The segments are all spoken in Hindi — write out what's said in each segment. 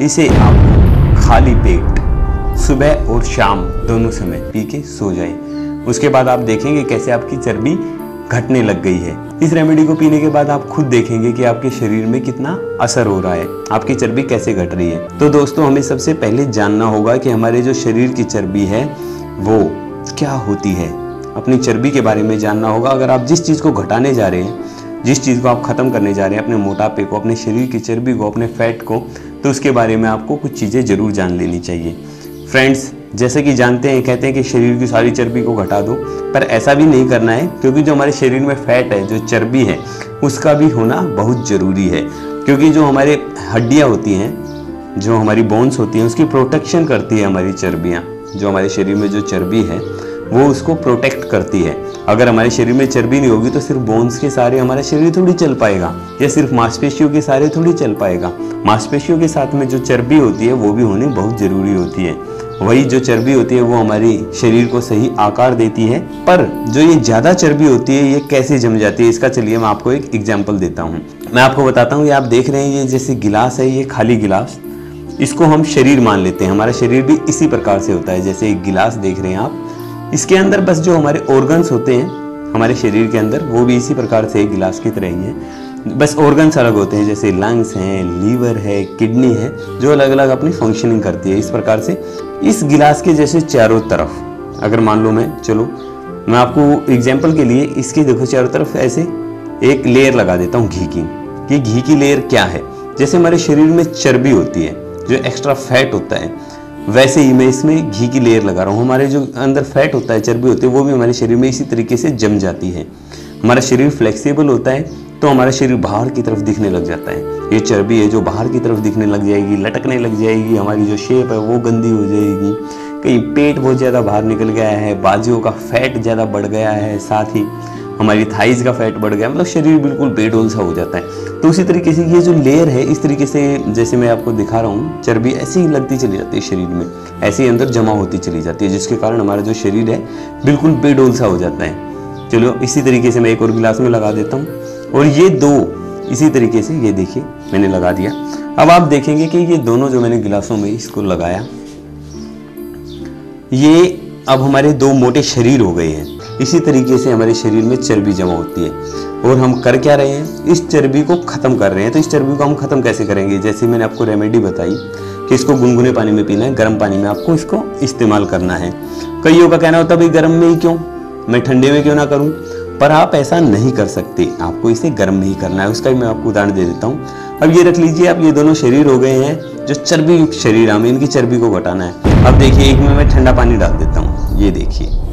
इसे आप खाली पेट सुबह और शाम दोनों समय पी के सो जाए। उसके बाद आप देखेंगे कैसे आपकी चर्बी घटने लग गई है। इस रेमेडी को पीने के बाद आप खुद देखेंगे कि आपके शरीर में कितना असर हो रहा है। आपकी चर्बी कैसे घट रही है। तो दोस्तों, हमें सबसे पहले जानना होगा कि हमारे जो शरीर की चर्बी है, वो क्या होती है। अपनी चर्बी के बारे में जानना होगा। अगर आप जिस चीज़ को घटाने जा रहे हैं जिस चीज़ को आप ख़त्म करने जा रहे हैं, अपने मोटापे को, अपने शरीर की चर्बी को, अपने फैट को तो उसके बारे में आपको कुछ चीज़ें ज़रूर जान लेनी चाहिए। फ्रेंड्स, जैसे कि जानते हैं, कहते हैं कि शरीर की सारी चर्बी को घटा दो, पर ऐसा भी नहीं करना है, क्योंकि जो हमारे शरीर में फैट है, जो चर्बी है, उसका भी होना बहुत ज़रूरी है। क्योंकि जो हमारे हड्डियाँ होती हैं, जो हमारी बोन्स होती हैं, उसकी प्रोटेक्शन करती है हमारी चर्बियाँ, जो हमारे शरीर में जो चर्बी है वो उसको प्रोटेक्ट करती है। अगर हमारे शरीर में चर्बी नहीं होगी तो सिर्फ़ बोन्स के सारे हमारा शरीर थोड़ी चल पाएगा, या सिर्फ़ मांसपेशियों के सारे थोड़ी चल पाएगा। मांसपेशियों के साथ में जो चर्बी होती है, वो भी होनी बहुत ज़रूरी होती है। वही जो चर्बी होती है, वो हमारी शरीर को सही आकार देती है। पर जो ये ज़्यादा चर्बी होती है, ये कैसे जम जाती है, इसका चलिए मैं आपको एक एग्ज़ाम्पल देता हूँ। मैं आपको बताता हूँ, ये आप देख रहे हैं, ये जैसे गिलास है, ये खाली गिलास। इसको हम शरीर मान लेते हैं। हमारा शरीर भी इसी प्रकार से होता है, जैसे एक गिलास देख रहे हैं आप। इसके अंदर बस जो हमारे ऑर्गन्स होते हैं, हमारे शरीर के अंदर, वो भी इसी प्रकार से गिलास की तरह ही है। बस ऑर्गन्स अलग होते हैं, जैसे लंग्स हैं लीवर है किडनी है, जो अलग अलग अपनी फंक्शनिंग करती है। इस प्रकार से इस गिलास के जैसे चारों तरफ़, अगर मान लो मैं, चलो, मैं आपको एग्ज़ाम्पल के लिए इसके देखो चारों तरफ़ ऐसे एक लेयर लगा देता हूँ घी की। कि घी की लेयर क्या है? जैसे हमारे शरीर में चर्बी होती है, जो एक्स्ट्रा फैट होता है वैसे ही मैं इसमें घी की लेयर लगा रहा हूँ। हमारे जो अंदर फैट होता है, चर्बी होती है, वो भी हमारे शरीर में इसी तरीके से जम जाती है। हमारा शरीर फ्लेक्सिबल होता है तो हमारा शरीर बाहर की तरफ़ दिखने लग जाता है। ये चर्बी है जो बाहर की तरफ़ दिखने लग जाएगी, लटकने लग जाएगी, हमारी जो शेप है वो गंदी हो जाएगी। कहीं पेट बहुत ज़्यादा बाहर निकल गया है बाजुओं का फैट ज़्यादा बढ़ गया है, साथ ही हमारी थाइज का फैट बढ़ गया मतलब शरीर बिल्कुल बेडोल सा हो जाता है। तो उसी तरीके से ये जो लेयर है, इस तरीके से जैसे मैं आपको दिखा रहा हूँ, चर्बी ऐसी ही लगती चली जाती है शरीर में, ऐसे ही अंदर जमा होती चली जाती है, जिसके कारण हमारा जो शरीर है बिल्कुल बेडोल सा हो जाता है। चलो, इसी तरीके से मैं एक और गिलास में लगा देता हूँ, और ये दो, इसी तरीके से ये देखिए, मैंने लगा दिया। अब आप देखेंगे कि ये दोनों जो मैंने गिलासों में इसको लगाया, ये अब हमारे दो मोटे शरीर हो गए हैं। इसी तरीके से हमारे शरीर में चर्बी जमा होती है। और हम कर क्या रहे हैं? इस चर्बी को ख़त्म कर रहे हैं। तो इस चर्बी को हम ख़त्म कैसे करेंगे? जैसे मैंने आपको रेमेडी बताई कि इसको गुनगुने पानी में पीना है, गर्म पानी में आपको इसको इस्तेमाल करना है। कईयों का कहना होता है, भाई, गर्म में ही क्यों? मैं ठंडे में क्यों ना करूँ? पर आप ऐसा नहीं कर सकते। आपको इसे गर्म नहीं करना है। उसका भी मैं आपको उदाहरण दे देता हूँ। अब ये रख लीजिए, आप ये दोनों शरीर हो गए हैं जो चर्बी शरीर हमें इनकी चर्बी को घटाना है। अब देखिए, एक में मैं ठंडा पानी डाल देता हूँ। ये देखिए।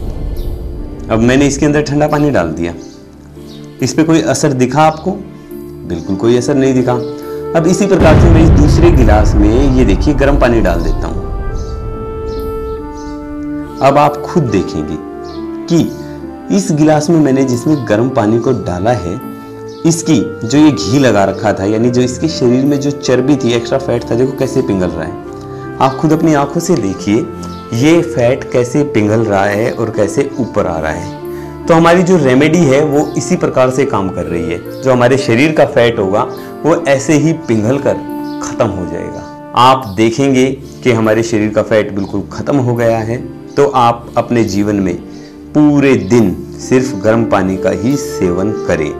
अब मैंने इसके अंदर ठंडा पानी डाल दिया। इस पर कोई असर दिखा आपको? बिल्कुल कोई असर नहीं दिखा। अब इसी प्रकार से मैं इस दूसरे गिलास में ये देखिए, गर्म पानी डाल देता हूँ। अब आप खुद देखेंगे कि इस गिलास में मैंने जिसमें गर्म पानी को डाला है, इसकी जो ये घी लगा रखा था, यानी जो इसके शरीर में जो चर्बी थी एक्स्ट्रा फैट था देखो कैसे पिघल रहा है, आप खुद अपनी आँखों से देखिए ये फैट कैसे पिघल रहा है और कैसे ऊपर आ रहा है? तो हमारी जो रेमेडी है, वो इसी प्रकार से काम कर रही है। जो हमारे शरीर का फैट होगा, वो ऐसे ही पिघल कर खत्म हो जाएगा। आप देखेंगे कि हमारे शरीर का फैट बिल्कुल खत्म हो गया है। तो आप अपने जीवन में पूरे दिन सिर्फ़ गर्म पानी का ही सेवन करें।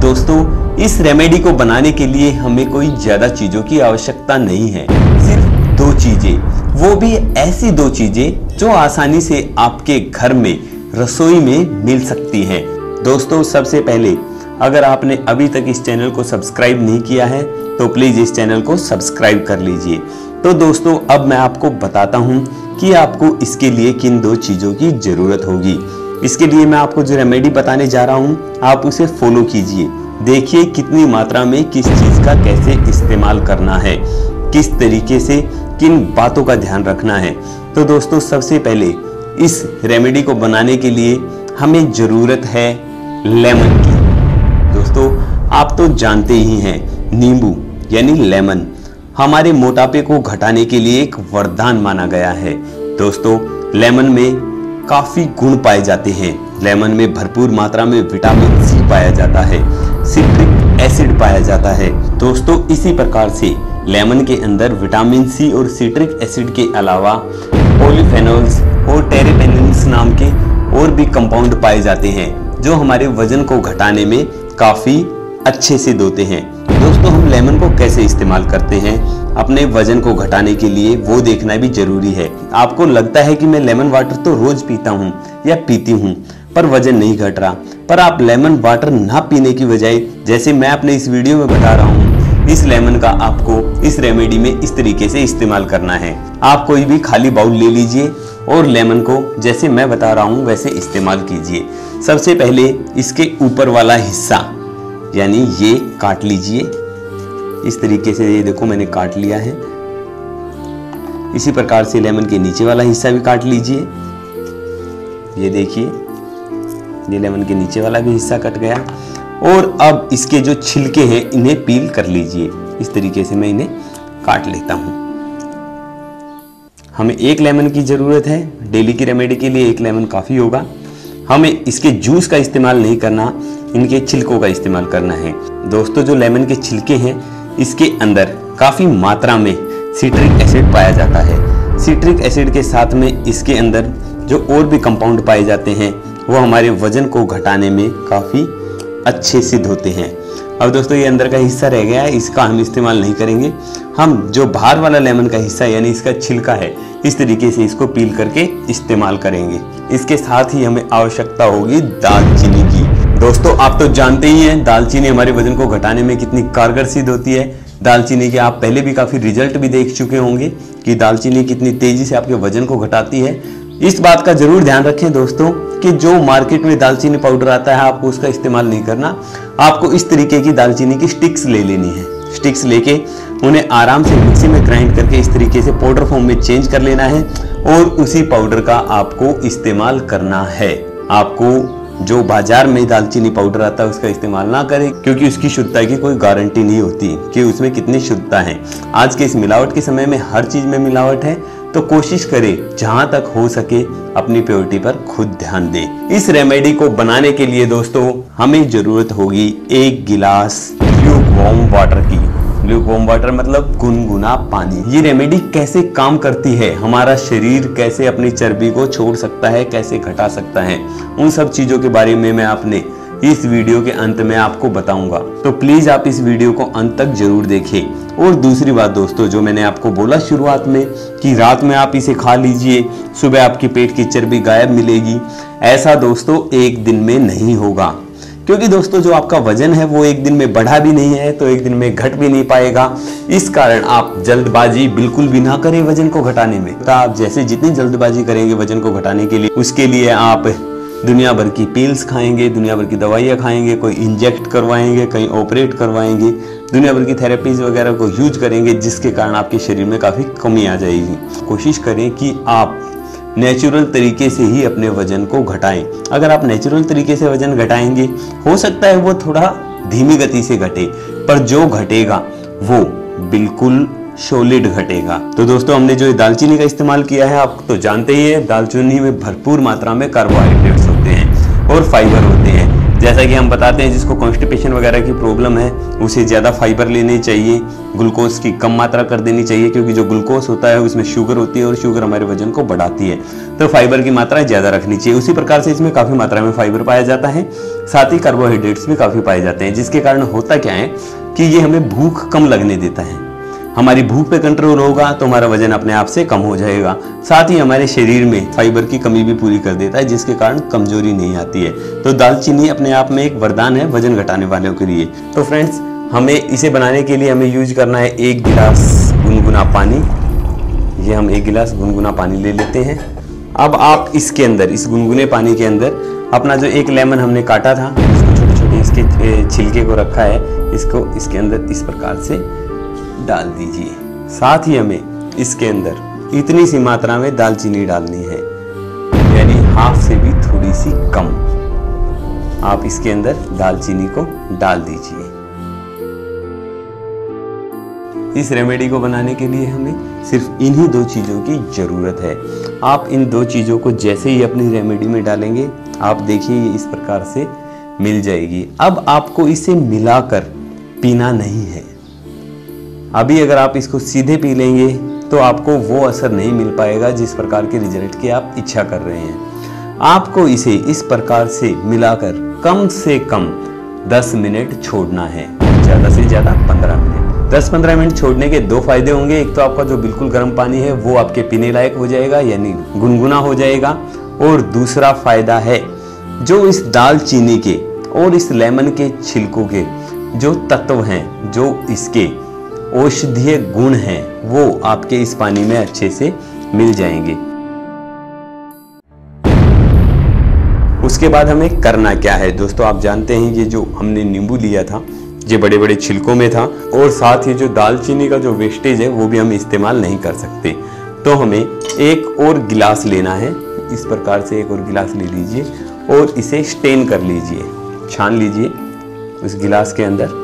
दोस्तों, इस रेमेडी को बनाने के लिए हमें कोई ज़्यादा चीज़ों की आवश्यकता नहीं है। सिर्फ़ दो चीज़ें। वो भी ऐसी दो चीज़ें जो आसानी से आपके घर में, रसोई में मिल सकती हैं। दोस्तों, सबसे पहले, अगर आपने अभी तक इस चैनल को सब्सक्राइब नहीं किया है तो प्लीज़ इस चैनल को सब्सक्राइब कर लीजिए। तो दोस्तों, अब मैं आपको बताता हूँ कि आपको इसके लिए किन दो चीज़ों की ज़रूरत होगी। इसके लिए मैं आपको जो रेमेडी बताने जा रहा हूँ, आप उसे फॉलो कीजिए। देखिए कितनी मात्रा में किस चीज़ का कैसे इस्तेमाल करना है, किस तरीके से किन बातों का ध्यान रखना है? तो दोस्तों, सबसे पहले इस रेमेडी को बनाने के लिए हमें ज़रूरत है लेमन की। दोस्तों, आप तो जानते ही हैं, नींबू यानी लेमन हमारे मोटापे को घटाने के लिए एक वरदान माना गया है। दोस्तों लेमन में काफ़ी गुण पाए जाते हैं। लेमन में भरपूर मात्रा में विटामिन सी पाया जाता है। सिट्रिक एसिड पाया जाता है। दोस्तों, इसी प्रकार से लेमन के अंदर विटामिन सी और सिट्रिक एसिड के अलावा पोलिफेनोल्स और टेरेपेनिन्स नाम के और भी कंपाउंड पाए जाते हैं, जो हमारे वज़न को घटाने में काफ़ी अच्छे से होते हैं। दोस्तों, हम लेमन को कैसे इस्तेमाल करते हैं, अपने वज़न को घटाने के लिए वो देखना भी ज़रूरी है। आपको लगता है कि मैं लेमन वाटर तो रोज पीता हूँ या पीती हूँ, पर वज़न नहीं घट रहा। पर आप लेमन वाटर ना पीने की बजाय, जैसे मैं अपने इस वीडियो में बता रहा हूँ इस लेमन का आपको इस रेमेडी में इस तरीके से इस्तेमाल करना है। आप कोई भी खाली बाउल ले लीजिए और लेमन को जैसे मैं बता रहा हूँ, वैसे इस्तेमाल कीजिए। सबसे पहले इसके ऊपर वाला हिस्सा, यानी ये काट लीजिए। इस तरीके से ये देखो, मैंने काट लिया है। इसी प्रकार से लेमन के नीचे वाला हिस्सा भी काट लीजिए। ये देखिए, ये लेमन के नीचे वाला भी हिस्सा कट गया। और अब इसके जो छिलके हैं, इन्हें पील कर लीजिए। इस तरीके से मैं इन्हें काट लेता हूँ। हमें एक लेमन की ज़रूरत है। डेली की रेमेडी के लिए एक लेमन काफ़ी होगा। हमें इसके जूस का इस्तेमाल नहीं करना, इनके छिलकों का इस्तेमाल करना है। दोस्तों, जो लेमन के छिलके हैं, इसके अंदर काफ़ी मात्रा में सिट्रिक एसिड पाया जाता है। सिट्रिक एसिड के साथ में इसके अंदर जो और भी कंपाउंड पाए जाते हैं, वो हमारे वज़न को घटाने में काफ़ी अच्छे सिद्ध होते हैं। अब दोस्तों, ये अंदर का हिस्सा रह गया है, इसका हम इस्तेमाल नहीं करेंगे। हम जो बाहर वाला लेमन का हिस्सा यानी इसका छिलका है, इस तरीके से इसको पील करके इस्तेमाल करेंगे। इसके साथ ही हमें आवश्यकता होगी दालचीनी की। दोस्तों, आप तो जानते ही हैं दालचीनी हमारे वज़न को घटाने में कितनी कारगर सिद्ध होती है। दालचीनी के आप पहले भी काफ़ी रिज़ल्ट भी देख चुके होंगे कि दालचीनी कितनी तेज़ी से आपके वज़न को घटाती है। इस बात का ज़रूर ध्यान रखें दोस्तों कि जो मार्केट में दालचीनी पाउडर आता है, आपको उसका इस्तेमाल नहीं करना। आपको इस तरीके की दालचीनी की स्टिक्स ले लेनी है। स्टिक्स लेके उन्हें आराम से मिक्सी में ग्राइंड करके इस तरीके से पाउडर फॉर्म में चेंज कर लेना है और उसी पाउडर का आपको इस्तेमाल करना है। आपको जो बाज़ार में दालचीनी पाउडर आता है, उसका इस्तेमाल ना करें, क्योंकि उसकी शुद्धता की कोई गारंटी नहीं होती कि उसमें कितनी शुद्धता है। आज के इस मिलावट के समय में हर चीज़ में मिलावट है तो कोशिश करें, जहाँ तक हो सके, अपनी प्योरिटी पर खुद ध्यान दें। इस रेमेडी को बनाने के लिए दोस्तों, हमें ज़रूरत होगी एक गिलास ल्यूक वार्म वाटर की। लूकवॉर्म वाटर मतलब गुनगुना पानी। ये रेमेडी कैसे काम करती है? हमारा शरीर कैसे अपनी चर्बी को छोड़ सकता है, कैसे घटा सकता है? उन सब चीज़ों के बारे में मैं अपने इस वीडियो के अंत में आपको बताऊँगा। तो प्लीज़ आप इस वीडियो को अंत तक ज़रूर देखें। और दूसरी बात दोस्तों, जो मैंने आपको बोला शुरुआत में, कि रात में आप इसे खा लीजिए, सुबह आपकी पेट की चर्बी गायब मिलेगी, ऐसा दोस्तों एक दिन में नहीं होगा। क्योंकि दोस्तों, जो आपका वज़न है, वो एक दिन में बढ़ा भी नहीं है तो एक दिन में घट भी नहीं पाएगा। इस कारण आप जल्दबाजी बिल्कुल भी ना करें वज़न को घटाने में। तो आप जैसे जितनी जल्दबाजी करेंगे वज़न को घटाने के लिए, उसके लिए आप दुनिया भर की पील्स खाएँगे दुनिया भर की दवाइयाँ खाएँगे, कोई इंजेक्ट करवाएँगे, कहीं ऑपरेट करवाएँगे दुनिया भर की थेरेपीज वगैरह को यूज़ करेंगे, जिसके कारण आपके शरीर में काफ़ी कमी आ जाएगी। कोशिश करें कि आप नेचुरल तरीके से ही अपने वज़न को घटाएँ। अगर आप नेचुरल तरीके से वज़न घटाएँगे, हो सकता है वो थोड़ा धीमी गति से घटे, पर जो घटेगा, वो बिल्कुल सोलिड घटेगा। तो दोस्तों, हमने जो दालचीनी का इस्तेमाल किया है, आप तो जानते ही है, दालचीनी में भरपूर मात्रा में कार्बोहाइड्रेट्स और फाइबर होते हैं। जैसा कि हम बताते हैं, जिसको कॉन्स्टिपेशन वगैरह की प्रॉब्लम है, उसे ज़्यादा फाइबर लेनी चाहिए ग्लूकोज की कम मात्रा कर देनी चाहिए, क्योंकि जो ग्लूकोज होता है, उसमें शुगर होती है और शुगर हमारे वज़न को बढ़ाती है। तो फाइबर की मात्रा ज़्यादा रखनी चाहिए। उसी प्रकार से इसमें काफ़ी मात्रा में फाइबर पाया जाता है, साथ ही कार्बोहाइड्रेट्स भी काफ़ी पाए जाते हैं, जिसके कारण होता क्या है कि ये हमें भूख कम लगने देता है। हमारी भूख पे कंट्रोल होगा तो हमारा वज़न अपने आप से कम हो जाएगा। साथ ही हमारे शरीर में फाइबर की कमी भी पूरी कर देता है, जिसके कारण कमज़ोरी नहीं आती है। तो दालचीनी अपने आप में एक वरदान है वज़न घटाने वालों के लिए। तो फ्रेंड्स हमें इसे बनाने के लिए हमें यूज़ करना है एक गिलास गुनगुना पानी। ये हम एक गिलास गुनगुना पानी ले लेते हैं। अब आप इसके अंदर, इस गुनगुने पानी के अंदर अपना जो एक लेमन हमने काटा था, इसको छोटे छोटे इसके छिलके को रखा है, इसको इसके अंदर इस प्रकार से डाल दीजिए। साथ ही हमें इसके अंदर इतनी सी मात्रा में दालचीनी डालनी है, यानी हाफ़ से भी थोड़ी सी कम। आप इसके अंदर दालचीनी को डाल दीजिए। इस रेमेडी को बनाने के लिए हमें सिर्फ़ इन्हीं दो चीज़ों की ज़रूरत है। आप इन दो चीज़ों को जैसे ही अपनी रेमेडी में डालेंगे, आप देखिए इस प्रकार से मिल जाएगी। अब आपको इसे मिलाकर पीना नहीं है। अभी अगर आप इसको सीधे पी लेंगे तो आपको वो असर नहीं मिल पाएगा जिस प्रकार के रिज़ल्ट की आप इच्छा कर रहे हैं। आपको इसे इस प्रकार से मिलाकर कम से कम 10 मिनट छोड़ना है। ज़्यादा से ज़्यादा 15 मिनट। 10-15 मिनट छोड़ने के दो फ़ायदे होंगे। एक तो आपका जो बिल्कुल गर्म पानी है, वो आपके पीने लायक हो जाएगा, यानी गुनगुना हो जाएगा। और दूसरा फ़ायदा है, जो इस दाल चीनी के और इस लेमन के छिलकों के जो तत्व हैं, जो इसके औषधीय गुण हैं, वो आपके इस पानी में अच्छे से मिल जाएँगे। उसके बाद हमें करना क्या है? दोस्तों, आप जानते हैं ये जो हमने नींबू लिया था, ये बड़े बड़े छिलकों में था, और साथ ही जो दालचीनी का जो वेस्टेज है, वो भी हम इस्तेमाल नहीं कर सकते। तो हमें एक और गिलास लेना है। इस प्रकार से एक और गिलास ले लीजिए, और इसे स्टेन कर लीजिए। छान लीजिए उस गिलास के अंदर।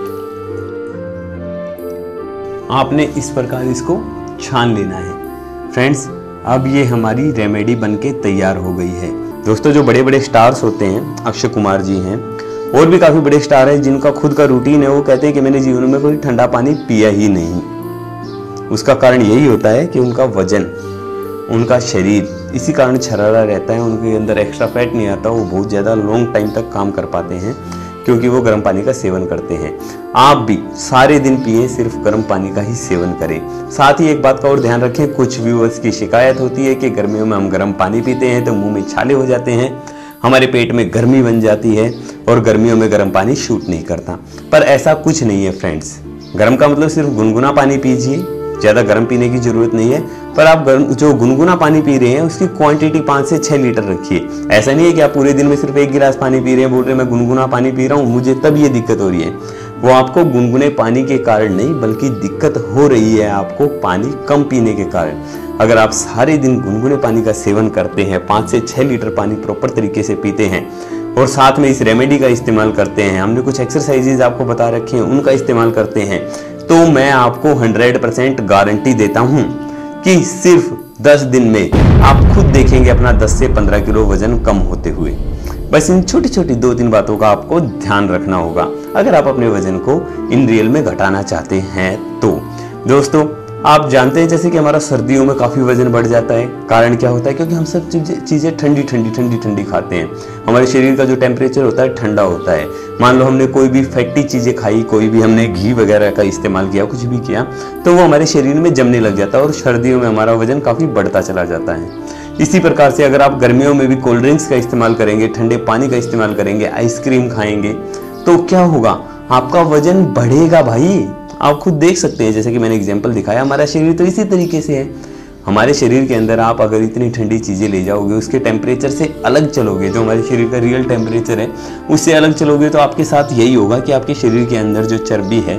आपने इस प्रकार इसको छान लेना है। फ्रेंड्स, अब ये हमारी रेमेडी बनके तैयार हो गई है। दोस्तों, जो बड़े बड़े स्टार्स होते हैं, अक्षय कुमार जी हैं, और भी काफ़ी बड़े स्टार हैं जिनका खुद का रूटीन है, वो कहते हैं कि मैंने जीवन में कोई ठंडा पानी पिया ही नहीं। उसका कारण यही होता है कि उनका वज़न, उनका शरीर, इसी कारण छरारा रहता है, उनके अंदर एक्स्ट्रा फैट नहीं आता, वो बहुत ज़्यादा लॉन्ग टाइम तक काम कर पाते हैं। क्योंकि वो गर्म पानी का सेवन करते हैं। आप भी सारे दिन पिए, सिर्फ़ गर्म पानी का ही सेवन करें। साथ ही एक बात का और ध्यान रखें, कुछ व्यूअर्स की शिकायत होती है कि गर्मियों में हम गर्म पानी पीते हैं तो मुँह में छाले हो जाते हैं। हमारे पेट में गर्मी बन जाती है और गर्मियों में गर्म पानी शूट नहीं करता। पर ऐसा कुछ नहीं है फ्रेंड्स गर्म का मतलब सिर्फ़ गुनगुना पानी पीजिए। ज़्यादा गर्म पीने की ज़रूरत नहीं है। पर आप गर्म, जो गुनगुना पानी पी रहे हैं, उसकी क्वांटिटी पाँच से छः लीटर रखिए। ऐसा नहीं है कि आप पूरे दिन में सिर्फ़ एक गिलास पानी पी रहे हैं, बोल रहे हैं, मैं गुनगुना पानी पी रहा हूँ, मुझे तब ये दिक्कत हो रही है। वो आपको गुनगुने पानी के कारण नहीं, बल्कि दिक्कत हो रही है आपको पानी कम पीने के कारण। अगर आप सारे दिन गुनगुने पानी का सेवन करते हैं, पाँच से छः लीटर पानी प्रॉपर तरीके से पीते हैं, और साथ में इस रेमेडी का इस्तेमाल करते हैं, हमने कुछ एक्सरसाइजेज आपको बता रखे हैं, उनका इस्तेमाल करते हैं तो मैं आपको 100 परसेंट गारंटी देता हूँ। कि सिर्फ़ 10 दिन में आप खुद देखेंगे अपना 10 से 15 किलो वज़न कम होते हुए। बस इन छोटी छोटी दो तीन बातों का आपको ध्यान रखना होगा। अगर आप अपने वज़न को इन रियल में घटाना चाहते हैं तो। दोस्तों आप जानते हैं जैसे कि हमारा सर्दियों में काफ़ी वज़न बढ़ जाता है। कारण क्या होता है? क्योंकि हम सब चीज़ें ठंडी ठंडी ठंडी ठंडी खाते हैं। हमारे शरीर का जो टेम्परेचर होता है, ठंडा होता है। मान लो हमने कोई भी फैक्टी चीज़ें खाई, कोई भी हमने घी वगैरह का इस्तेमाल किया, कुछ भी किया तो वो हमारे शरीर में जमने लग जाता है और सर्दियों में हमारा वज़न काफ़ी बढ़ता चला जाता है। इसी प्रकार से अगर आप गर्मियों में भी कोल्ड ड्रिंक्स का इस्तेमाल करेंगे, ठंडे पानी का इस्तेमाल करेंगे आइसक्रीम खाएँगे तो क्या होगा? आपका वज़न बढ़ेगा भाई। आप खुद देख सकते हैं, जैसे कि मैंने एग्ज़ाम्पल दिखाया, हमारा शरीर तो इसी तरीके से है। हमारे शरीर के अंदर आप अगर इतनी ठंडी चीज़ें ले जाओगे, उसके टेम्परेचर से अलग चलोगे, जो हमारे शरीर का रियल टेम्परेचर है, उससे अलग चलोगे तो आपके साथ यही होगा कि आपके शरीर के अंदर जो चर्बी है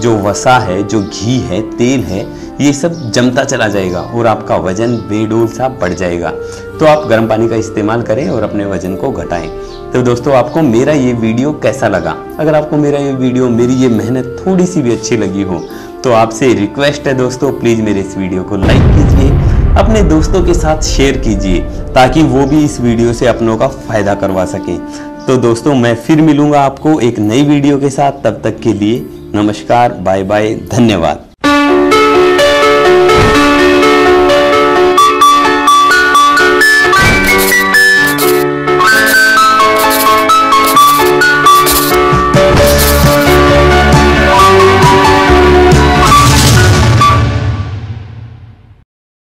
जो वसा है, जो घी है, तेल है, ये सब जमता चला जाएगा और आपका वज़न बेडोल सा बढ़ जाएगा। तो आप गर्म पानी का इस्तेमाल करें और अपने वज़न को घटाएँ। तो दोस्तों, आपको मेरा ये वीडियो कैसा लगा? अगर आपको मेरा ये वीडियो, मेरी ये मेहनत थोड़ी सी भी अच्छी लगी हो तो आपसे रिक्वेस्ट है दोस्तों, प्लीज़ मेरे इस वीडियो को लाइक कीजिए, अपने दोस्तों के साथ शेयर कीजिए, ताकि वो भी इस वीडियो से अपनों का फ़ायदा करवा सके। तो दोस्तों, मैं फिर मिलूँगा आपको एक नई वीडियो के साथ। तब तक के लिए नमस्कार बाय बाय धन्यवाद।